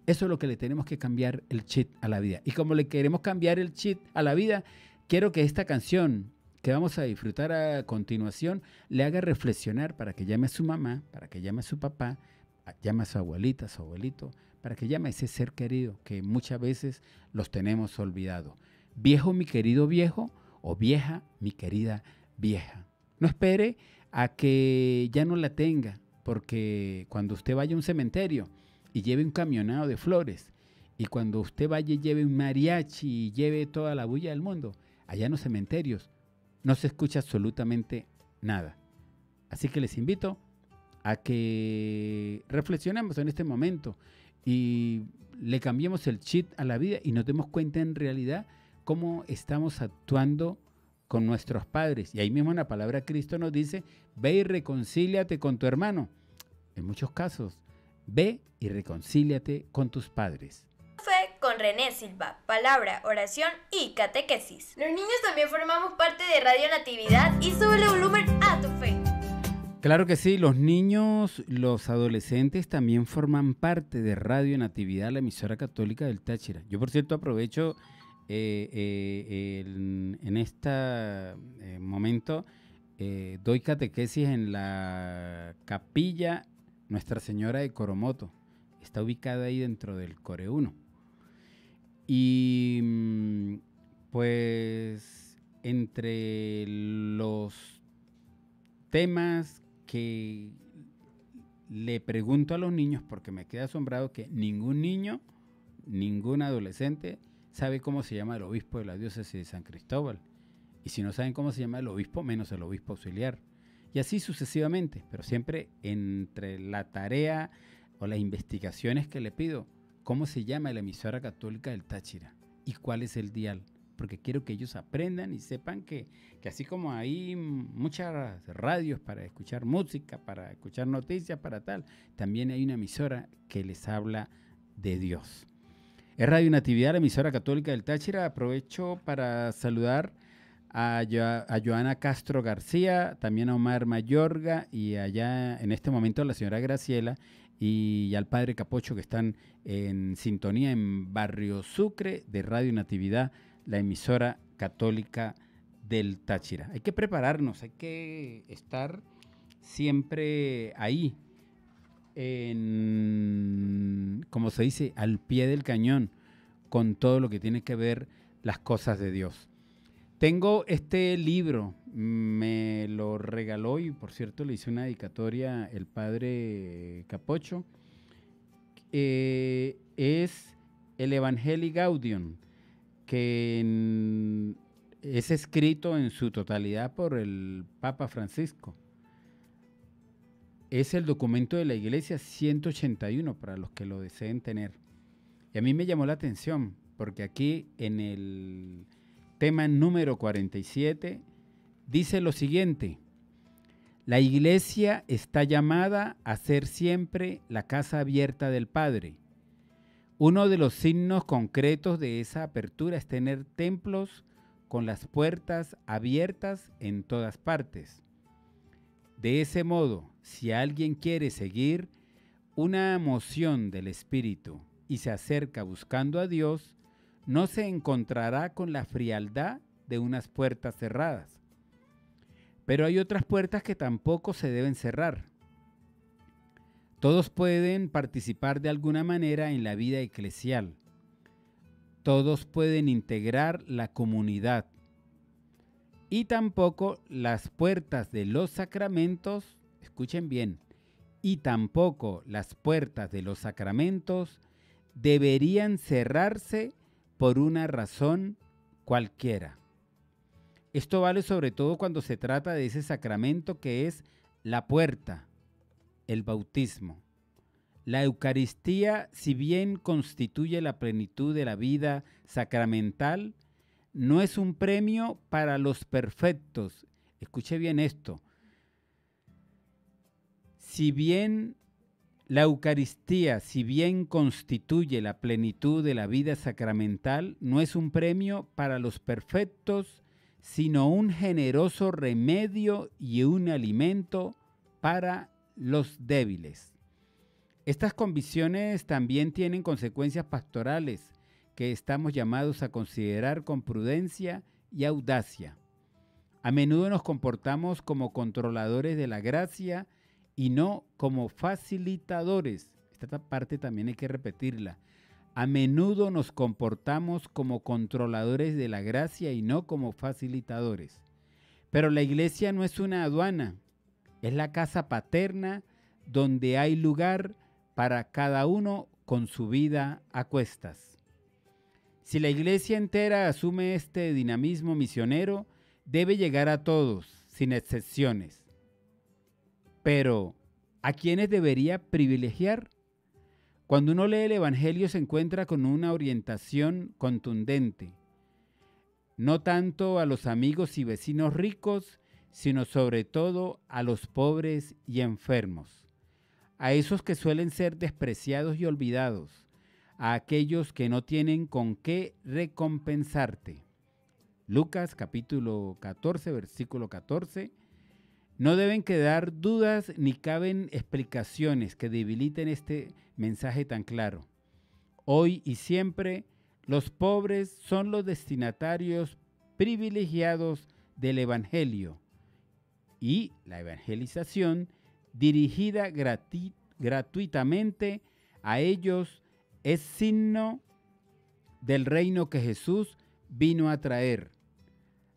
Eso es lo que le tenemos que cambiar el chip a la vida. Y como le queremos cambiar el chip a la vida, quiero que esta canción que vamos a disfrutar a continuación le haga reflexionar para que llame a su mamá, para que llame a su papá, llame a su abuelita, a su abuelito, para que llame a ese ser querido que muchas veces los tenemos olvidado. Viejo, mi querido viejo, o vieja, mi querida vieja. No espere a que ya no la tenga, porque cuando usted vaya a un cementerio y lleve un camionado de flores, y cuando usted vaya y lleve un mariachi y lleve toda la bulla del mundo, allá en los cementerios no se escucha absolutamente nada. Así que les invito a que reflexionemos en este momento y le cambiemos el chip a la vida y nos demos cuenta en realidad cómo estamos actuando con nuestros padres. Y ahí mismo en la palabra Cristo nos dice, ve y reconcíliate con tu hermano. En muchos casos, ve y reconcíliate con tus padres. Con René Silva, palabra, oración y catequesis. Los niños también formamos parte de Radio Natividad y sube el volumen. Claro que sí, los niños, los adolescentes también forman parte de Radio Natividad, la emisora católica del Táchira. Yo, por cierto, aprovecho eh, eh, en este momento, doy catequesis en la capilla Nuestra Señora de Coromoto. Está ubicada ahí dentro del Core 1. Y mm, pues entre los temas que le pregunto a los niños, porque me queda asombrado que ningún niño, ningún adolescente sabe cómo se llama el obispo de la diócesis de San Cristóbal. Y si no saben cómo se llama el obispo, menos el obispo auxiliar. Y así sucesivamente, pero siempre entre la tarea o las investigaciones que le pido, cómo se llama la emisora católica del Táchira y cuál es el dial porque quiero que ellos aprendan y sepan que, que así como hay muchas radios para escuchar música, para escuchar noticias, para tal, también hay una emisora que les habla de Dios. Es Radio Natividad, la emisora católica del Táchira. Aprovecho para saludar a, a Joana Castro García, también a Omar Mayorga y allá en este momento a la señora Graciela y al padre Capocho que están en sintonía en Barrio Sucre de Radio Natividad, la emisora católica del Táchira. Hay que prepararnos, hay que estar siempre ahí, en, como se dice, al pie del cañón, con todo lo que tiene que ver las cosas de Dios. Tengo este libro, me lo regaló y por cierto le hice una dedicatoria el padre Capocho. Es el Evangelii Gaudium, que es escrito en su totalidad por el Papa Francisco. Es el documento de la Iglesia 181 para los que lo deseen tener. Y a mí me llamó la atención porque aquí en el tema número 47, dice lo siguiente. La iglesia está llamada a ser siempre la casa abierta del Padre. Uno de los signos concretos de esa apertura es tener templos con las puertas abiertas en todas partes. De ese modo, si alguien quiere seguir una moción del Espíritu y se acerca buscando a Dios, no se encontrará con la frialdad de unas puertas cerradas. Pero hay otras puertas que tampoco se deben cerrar. Todos pueden participar de alguna manera en la vida eclesial. Todos pueden integrar la comunidad. Y tampoco las puertas de los sacramentos, escuchen bien, y tampoco las puertas de los sacramentos deberían cerrarse por una razón cualquiera. Esto vale sobre todo cuando se trata de ese sacramento que es la puerta, el bautismo. La Eucaristía, si bien constituye la plenitud de la vida sacramental, no es un premio para los perfectos. Escuche bien esto. Si bien la Eucaristía, si bien constituye la plenitud de la vida sacramental, no es un premio para los perfectos, sino un generoso remedio y un alimento para los débiles. Estas convicciones también tienen consecuencias pastorales que estamos llamados a considerar con prudencia y audacia. A menudo nos comportamos como controladores de la gracia y no como facilitadores. Esta parte también hay que repetirla. A menudo nos comportamos como controladores de la gracia y no como facilitadores. Pero la iglesia no es una aduana, es la casa paterna donde hay lugar para cada uno con su vida a cuestas. Si la iglesia entera asume este dinamismo misionero, debe llegar a todos, sin excepciones. Pero, ¿a quiénes debería privilegiar? Cuando uno lee el Evangelio se encuentra con una orientación contundente, no tanto a los amigos y vecinos ricos, sino sobre todo a los pobres y enfermos, a esos que suelen ser despreciados y olvidados, a aquellos que no tienen con qué recompensarte. Lucas capítulo 14, versículo 14 no deben quedar dudas ni caben explicaciones que debiliten este mensaje tan claro. Hoy y siempre, los pobres son los destinatarios privilegiados del Evangelio y la evangelización dirigida gratuitamente a ellos es signo del reino que Jesús vino a traer.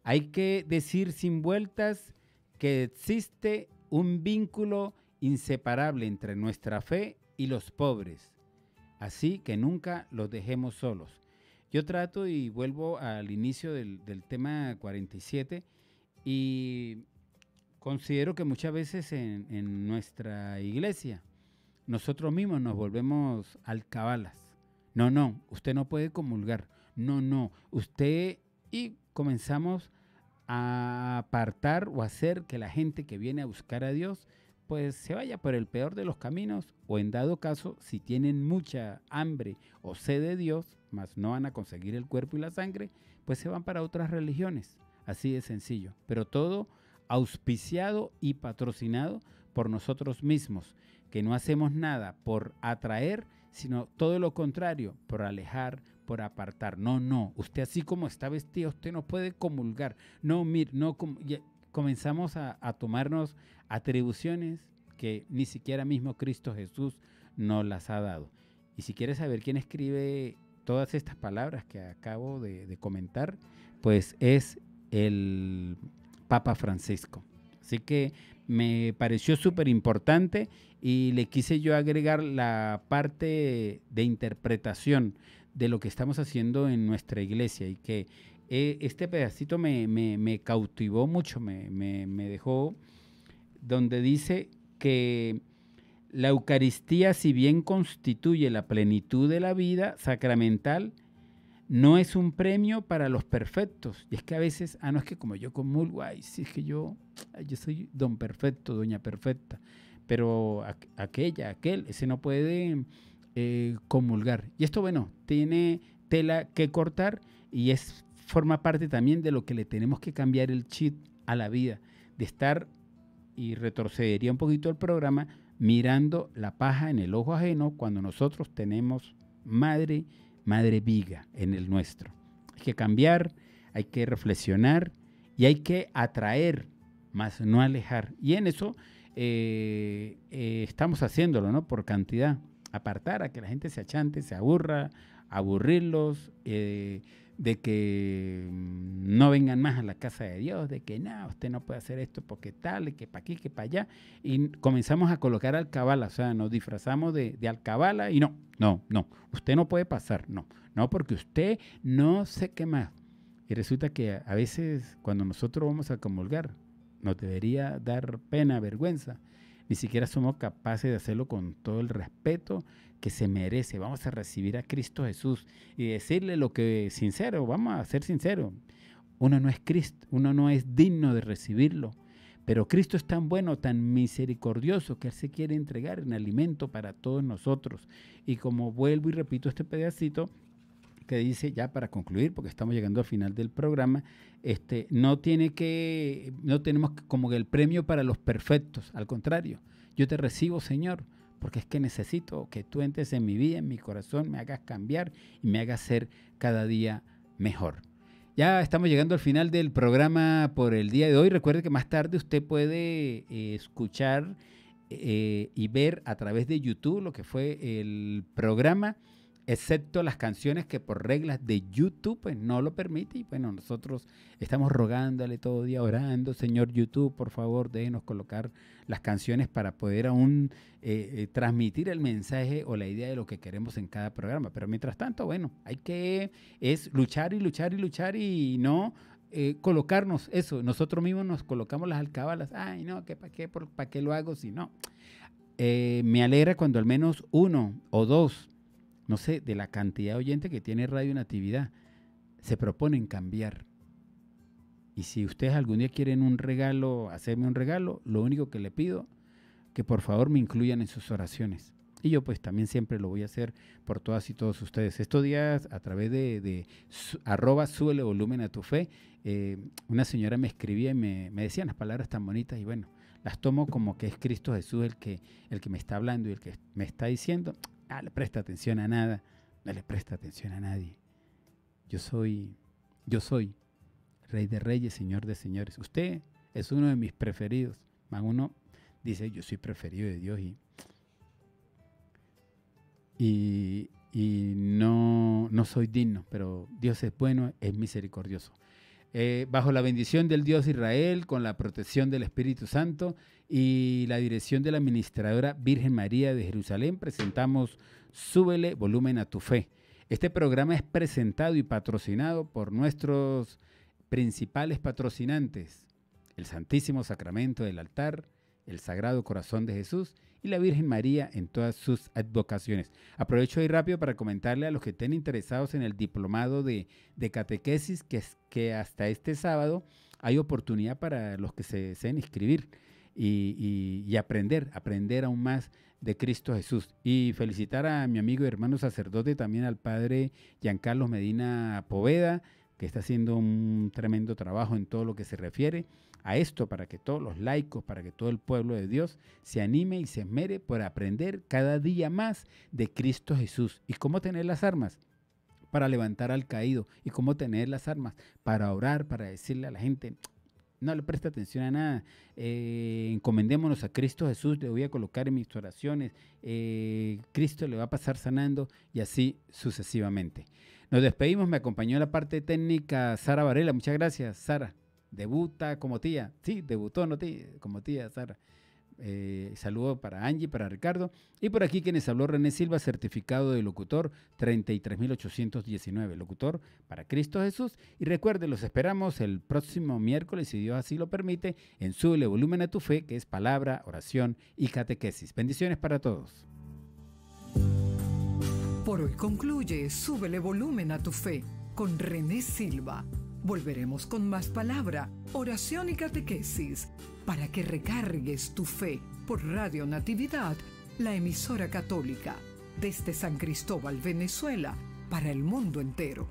Hay que decir sin vueltas que existe un vínculo inseparable entre nuestra fe y los pobres, así que nunca los dejemos solos. Yo trato y vuelvo al inicio del, tema 47 y considero que muchas veces en, en, nuestra iglesia nosotros mismos nos volvemos alcabalas. No, no, usted no puede comulgar. No, no, usted y comenzamos a apartar o hacer que la gente que viene a buscar a Dios pues se vaya por el peor de los caminos o en dado caso, si tienen mucha hambre o sed de Dios, mas no van a conseguir el cuerpo y la sangre, pues se van para otras religiones. Así de sencillo. Pero todo auspiciado y patrocinado por nosotros mismos, que no hacemos nada por atraer, sino todo lo contrario, por alejar, por apartar. No, no, usted así como está vestido, usted no puede comulgar. No, mire, no, comenzamos a, tomarnos atribuciones que ni siquiera mismo Cristo Jesús nos las ha dado. Y si quieres saber quién escribe todas estas palabras que acabo de, comentar, pues es el Papa Francisco. Así que me pareció súper importante y le quise yo agregar la parte de interpretación de lo que estamos haciendo en nuestra iglesia y que eh, este pedacito me, cautivó mucho, me, dejó donde dice que la Eucaristía, si bien constituye la plenitud de la vida sacramental, no es un premio para los perfectos. Y es que a veces, ah, no es que como yo comulgo, ay, si es que yo, yo soy don perfecto, doña perfecta, pero aquella, aquel, ese no puede eh, comulgar. Y esto, bueno, tiene tela que cortar y es forma parte también de lo que le tenemos que cambiar el chip a la vida, de estar, y retrocedería un poquito el programa, mirando la paja en el ojo ajeno cuando nosotros tenemos madre, madre viga en el nuestro. Hay que cambiar, hay que reflexionar y hay que atraer, más no alejar. Y en eso eh, eh, estamos haciéndolo, ¿no? Por cantidad. Apartar a que la gente se achante, se aburra, aburrirlos, eh, de que mm, no vengan más a la casa de Dios, de que no, usted no puede hacer esto porque tal, que para aquí, que para allá. Y comenzamos a colocar alcabala, o sea, nos disfrazamos de, de alcabala y no, no, no, usted no puede pasar, no, no, porque usted no sé qué más. Y resulta que a veces cuando nosotros vamos a comulgar, nos debería dar pena, vergüenza. Ni siquiera somos capaces de hacerlo con todo el respeto que se merece. Vamos a recibir a Cristo Jesús y decirle lo que sincero, vamos a ser sinceros. Uno no es Cristo, uno no es digno de recibirlo. Pero Cristo es tan bueno, tan misericordioso, que Él se quiere entregar en alimento para todos nosotros. Y como vuelvo y repito este pedacito, que dice, ya para concluir, porque estamos llegando al final del programa, este, no tiene que, no tenemos como el premio para los perfectos, al contrario, yo te recibo, Señor, porque es que necesito que tú entres en mi vida, en mi corazón, me hagas cambiar y me hagas ser cada día mejor. Ya estamos llegando al final del programa por el día de hoy. Recuerde que más tarde usted puede eh, escuchar eh, y ver a través de YouTube lo que fue el programa excepto las canciones que por reglas de YouTube pues no lo permite y bueno, nosotros estamos rogándole todo día, orando, Señor YouTube, por favor, déjenos colocar las canciones para poder aún eh, eh, transmitir el mensaje o la idea de lo que queremos en cada programa. Pero mientras tanto, bueno, hay que es luchar y luchar y luchar y no eh, colocarnos eso. Nosotros mismos nos colocamos las alcabalas. Ay, no, ¿qué, ¿para qué, para qué lo hago si no? me alegra cuando al menos uno o dos no sé, de la cantidad de oyentes que tiene Radio Natividad, se proponen cambiar. Y si ustedes algún día quieren un regalo, hacerme un regalo, lo único que le pido, que por favor me incluyan en sus oraciones. Y yo pues también siempre lo voy a hacer por todas y todos ustedes. Estos días a través de, de arroba súbele volumen a tu fe, eh, una señora me escribía y me, me decía las palabras tan bonitas y bueno, las tomo como que es Cristo Jesús el que, el que me está hablando y el que me está diciendo, no le presta atención a nada, no le presta atención a nadie. Yo soy, yo soy Rey de Reyes, Señor de Señores. Usted es uno de mis preferidos. Más uno dice, yo soy preferido de Dios y, y, no, no soy digno, pero Dios es bueno, es misericordioso. Eh, bajo la bendición del Dios Israel, con la protección del Espíritu Santo y la dirección de la administradora Virgen María de Jerusalén, presentamos Súbele volumen a tu fe. Este programa es presentado y patrocinado por nuestros principales patrocinantes, el Santísimo Sacramento del altar, el Sagrado Corazón de Jesús y la Virgen María en todas sus advocaciones. Aprovecho ahí rápido para comentarle a los que estén interesados en el diplomado de, catequesis que, hasta este sábado hay oportunidad para los que se deseen inscribir y, y, aprender, aprender aún más de Cristo Jesús. Y felicitar a mi amigo y hermano sacerdote, también al padre Giancarlo Medina Poveda, que está haciendo un tremendo trabajo en todo lo que se refiere a esto para que todos los laicos, para que todo el pueblo de Dios se anime y se esmere por aprender cada día más de Cristo Jesús. Y cómo tener las armas para levantar al caído. Y cómo tener las armas para orar, para decirle a la gente, no le presta atención a nada, eh, encomendémonos a Cristo Jesús, le voy a colocar en mis oraciones, eh, Cristo le va a pasar sanando y así sucesivamente. Nos despedimos, me acompañó la parte técnica Sara Varela, muchas gracias Sara debuta como tía. Sí, debutó no tía, como tía Sara. Eh, saludo para Angie, para Ricardo. Y por aquí quienes habló René Silva, certificado de locutor 33.819. Locutor para Cristo Jesús. Y recuerde, los esperamos el próximo miércoles, si Dios así lo permite, en Súbele Volumen a tu Fe, que es palabra, oración y catequesis. Bendiciones para todos. Por hoy concluye Súbele Volumen a tu Fe con René Silva Volveremos con más palabra, oración y catequesis para que recargues tu fe por Radio Natividad, la emisora católica, desde San Cristóbal, Venezuela, para el mundo entero.